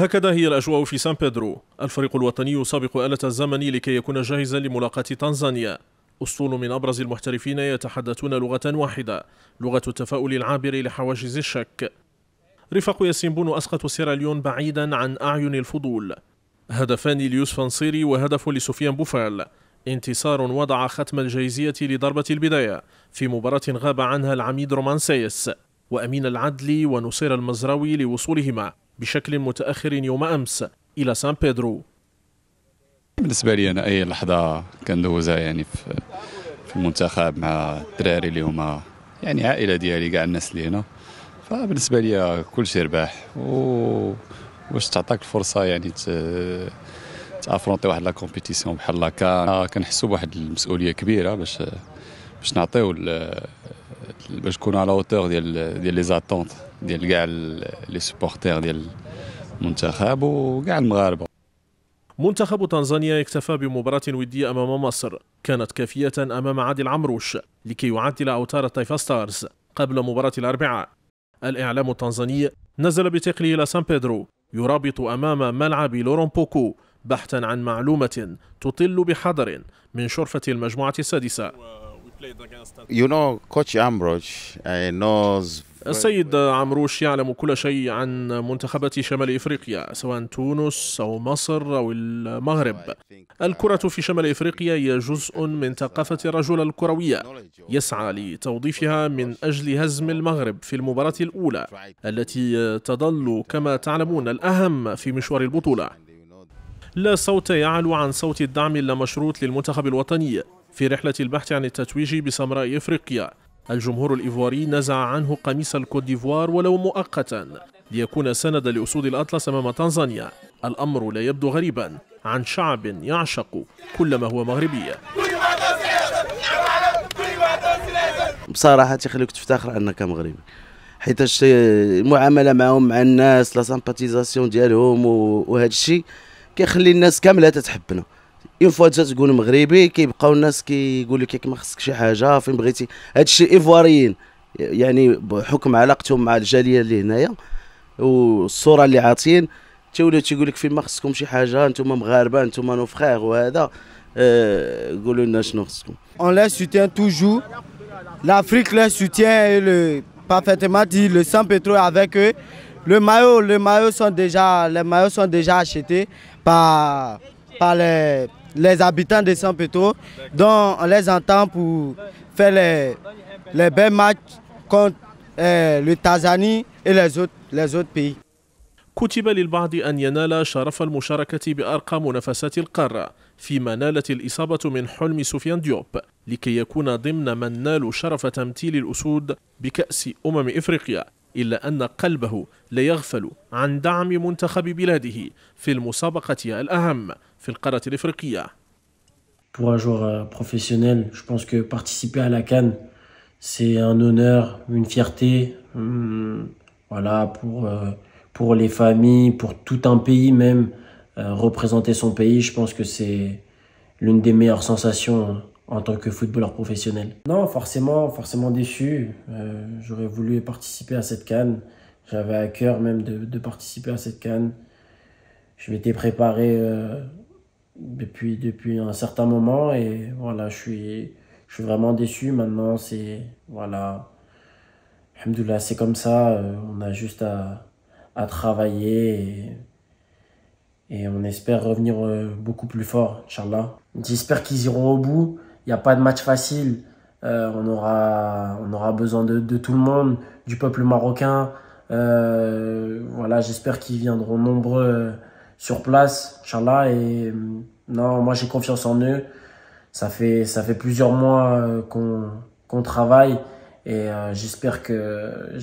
هكذا هي الأجواء في سان بيدرو. الفريق الوطني يسابق آلة الزمن لكي يكون جاهزا لملاقاة تنزانيا. أسطول من أبرز المحترفين يتحدثون لغة واحدة لغة التفاؤل العابر لحواجز الشك. رفاق ياسين بونو أسقط سيراليون بعيدا عن أعين الفضول. هدفان ليوسف نصيري وهدف لسفيان بوفال. انتصار وضع ختم الجاهزية لضربة البداية في مباراة غاب عنها العميد رومان سايس وأمين العدلي ونصير المزراوي لوصولهما. بشكل متأخر يوم أمس إلى سان بيدرو. بالنسبة لي أنا أي لحظة كندوزها يعني في في المنتخب مع الدراري اللي هما يعني عائلة ديالي كاع الناس اللي هنا. فبالنسبة لي كل شيء رباح و واش تعطاك الفرصة يعني t'affronter واحد la compétition بحال هكا. كنحسوا بواحد المسؤولية كبيرة باش باش نعطيو باش نكونوا على hauteur ديال ديال les attentes ديال كاع les supporters ديال المنتخب وكاع المغاربة. منتخب تنزانيا اكتفى بمباراة ودية أمام مصر. كانت كافية أمام عادل عمروش لكي يعدل أوتار التايفا ستارز قبل مباراة الأربعاء. الإعلام التنزاني نزل بثقله إلى سان بيدرو يرابط أمام ملعب لورون بوكو بحثا عن معلومة تطل بحذر من شرفة المجموعة السادسة. You know, Coach Amroch uh, knows السيد عمروش يعلم كل شيء عن منتخبات شمال إفريقيا سواء تونس أو مصر أو المغرب. الكرة في شمال إفريقيا هي جزء من ثقافة الرجل الكروية. يسعى لتوظيفها من أجل هزم المغرب في المباراة الأولى التي تظل كما تعلمون الأهم في مشوار البطولة. لا صوت يعلو عن صوت الدعم اللامشروط للمنتخب الوطني. في رحلة البحث عن التتويج بسمراء إفريقيا. الجمهور الإيفواري نزع عنه قميص الكوت ديفوار ولو مؤقتا ليكون سندا لأسود الأطلس أمام تنزانيا. الأمر لا يبدو غريبا. عن شعب يعشق كل ما هو مغربي. بصراحة تخليك تفتخر أنك مغربي. حيت المعاملة معهم مع الناس la sympathisation ديالهم وهذا الشيء كيخلي الناس كاملة تتحبنا. une fois تقول مغربي كيبقاو الناس كيقول لك ما خصك شي حاجة فين بغيتي هذا الشيء إيفواريين يعني بحكم علاقتهم مع الجالية اللي هنايا والصورة اللي عاطين تيوليو تيقول لك فين ما خصكم شي حاجة أنتم مغاربة أنتم nos frères وهذا آه، قولوا لنا شنو خصكم les soutient toujours. L'Afrique les soutient et le parfaitement dit le San Pedro avec eux. Le maillot, le maillot sont déjà, les maillots sont déjà achetés par, par les, les habitants de San Petro, dont on les entend pour faire les, les belles matchs contre euh, le Tanzanie et les autres, les autres pays. كتب للبعض أن ينال شرف المشاركة بأرقى منافسات القارة فيما نالت الإصابة من حلم سفيان ديوب لكي يكون ضمن من نالوا شرف تمثيل الأسود بكأس أمم إفريقيا إلا أن قلبه لا يغفل عن دعم منتخب بلاده في المسابقة الأهم في القارة الإفريقية. Pour un joueur euh, professionnel, je pense que participer à la Cannes, c'est un honneur, une fierté, hum, voilà, pour, euh, pour les familles, pour tout un pays même. Euh, représenter son pays, je pense que c'est l'une des meilleures sensations en tant que footballeur professionnel. Non, forcément, forcément déçu. Euh, J'aurais voulu participer à cette canne. J'avais à cœur même de, de, participer à cette canne. Je m'étais préparé euh, depuis, depuis un certain moment et voilà, je suis, je suis vraiment déçu. Maintenant, c'est voilà, c'est comme ça. Euh, on a juste à, à travailler et, on espère revenir euh, beaucoup plus fort, Inch'Allah. J'espère qu'ils iront au bout. Il n'y a pas de match facile. Euh, on, aura, on aura besoin de, de, tout le monde, du peuple marocain. Voilà, j'espère qu'ils viendront nombreux sur place, Inch'Allah. Et non, moi j'ai confiance en eux. Ça fait, ça fait plusieurs mois qu'on qu travaille et j'espère que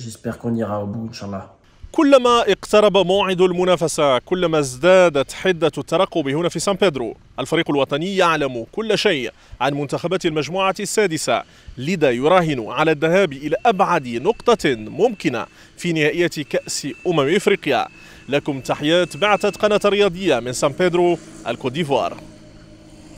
j'espère qu'on ira au bout, Inch'Allah. كلما اقترب موعد المنافسة كلما ازدادت حدة الترقب هنا في سان بيدرو الفريق الوطني يعلم كل شيء عن منتخبات المجموعة السادسة لذا يراهن على الذهاب إلى أبعد نقطة ممكنة في نهائية كأس أمم إفريقيا لكم تحيات بعثة قناة الرياضية من سان بيدرو الكوديفوار